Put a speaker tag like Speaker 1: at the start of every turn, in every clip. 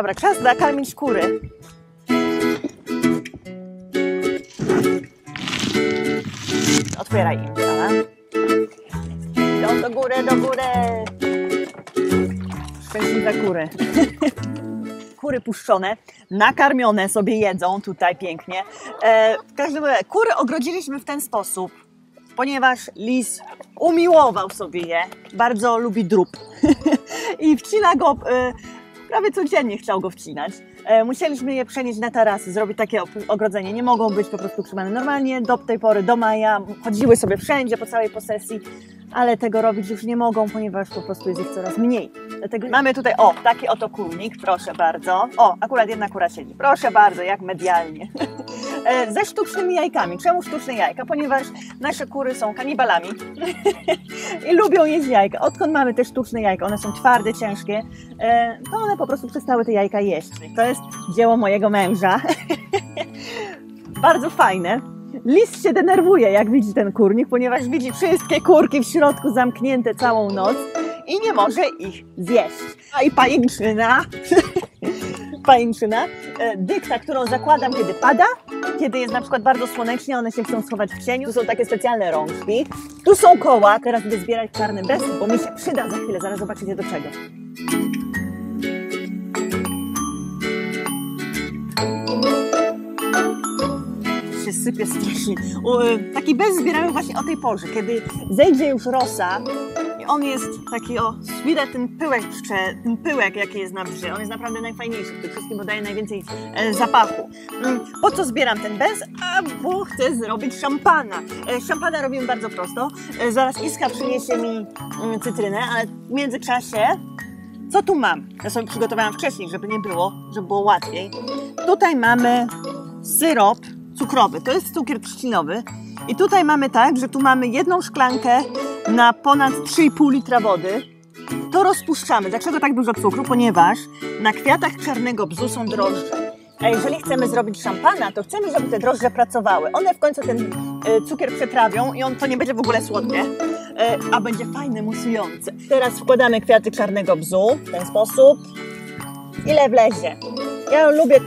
Speaker 1: Dobra, czas nakarmić kury. Otwieraj im, dobra? Idą do góry, do góry. Szczęśliwe kury. Kury puszczone, nakarmione sobie jedzą tutaj pięknie. E, w każdym razie, kury ogrodziliśmy w ten sposób, ponieważ lis umiłował sobie je, bardzo lubi drób i wcina go, e, prawie codziennie chciał go wcinać. E, musieliśmy je przenieść na tarasy, zrobić takie ogrodzenie. Nie mogą być po prostu trzymane normalnie. Do tej pory, do maja, chodziły sobie wszędzie po całej posesji, ale tego robić już nie mogą, ponieważ po prostu jest ich coraz mniej. Dlatego mamy tutaj, o, taki oto kurnik, proszę bardzo. O, akurat jedna kura siedzi. Proszę bardzo, jak medialnie. E, Ze sztucznymi jajkami. Czemu sztuczne jajka? Ponieważ nasze kury są kanibalami i lubią jeść jajka. Odkąd mamy te sztuczne jajka, one są twarde, ciężkie, e, to one po prostu przestały te jajka jeść. To jest dzieło mojego męża. Bardzo fajne. Lis się denerwuje, jak widzi ten kurnik, ponieważ widzi wszystkie kurki w środku zamknięte całą noc i nie może ich zjeść. A i pajęczyna, pajęczyna, e, dykta, którą zakładam, kiedy pada, kiedy jest na przykład bardzo słonecznie, one się chcą schować w cieniu. Tu są takie specjalne rączki. Tu są koła, teraz idę zbierać czarny bez, bo mi się przyda za chwilę, zaraz zobaczycie do czego. się sypie strasznie. E, taki bez zbieramy właśnie o tej porze, kiedy zejdzie już rosa on jest taki, o, widać ten pyłek, ten pyłek jaki jest na brze. On jest naprawdę najfajniejszy w tym wszystkim, bo daje najwięcej e, zapachu. Mm, Po co zbieram ten bez? A, bo chcę zrobić szampana. E, szampana robimy bardzo prosto. E, zaraz Iska przyniesie mi mm, cytrynę, ale w międzyczasie co tu mam? Ja sobie przygotowałam wcześniej, żeby nie było, żeby było łatwiej. Tutaj mamy syrop cukrowy, to jest cukier trzcinowy. I tutaj mamy tak, że tu mamy jedną szklankę na ponad 3,5 litra wody. To rozpuszczamy. Dlaczego tak dużo cukru? Ponieważ na kwiatach czarnego bzu są drożdże. A jeżeli chcemy zrobić szampana, to chcemy, żeby te drożdże pracowały. One w końcu ten e, cukier przetrawią i on to nie będzie w ogóle słodkie, e, a będzie fajne, musujące. Teraz wkładamy kwiaty czarnego bzu w ten sposób. Ile wlezie? Ja lubię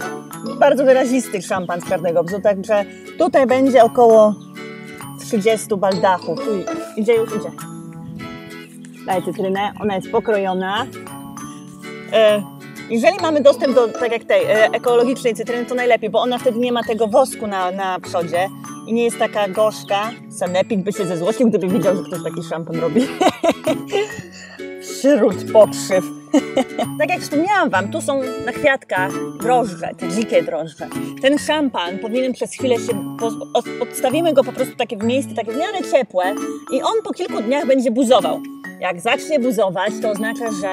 Speaker 1: bardzo wyrazisty szampan z czarnego bzu, także tutaj będzie około 30 baldachów. Idzie już, idzie. Daj cytrynę, ona jest pokrojona. E, jeżeli mamy dostęp do, tak jak tej, e, ekologicznej cytryny, to najlepiej, bo ona wtedy nie ma tego wosku na, na przodzie i nie jest taka gorzka. Sanepid by się zezłościł, gdyby widział, że ktoś taki szampan robi. Wśród pokrzyw. tak jak wspomniałam Wam, tu są na kwiatkach drożdże, te dzikie drożdże. Ten szampan powinien przez chwilę się, odstawimy go po prostu takie w miejsce, takie w miarę ciepłe i on po kilku dniach będzie buzował. Jak zacznie buzować, to oznacza, że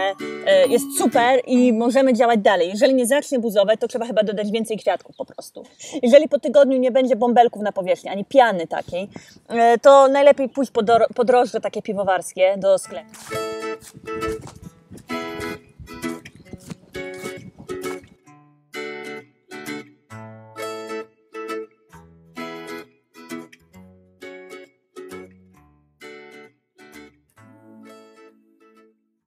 Speaker 1: e, jest super i możemy działać dalej. Jeżeli nie zacznie buzować, to trzeba chyba dodać więcej kwiatków po prostu. Jeżeli po tygodniu nie będzie bąbelków na powierzchni, ani piany takiej, e, to najlepiej pójść po, po drożdże takie piwowarskie do sklepu.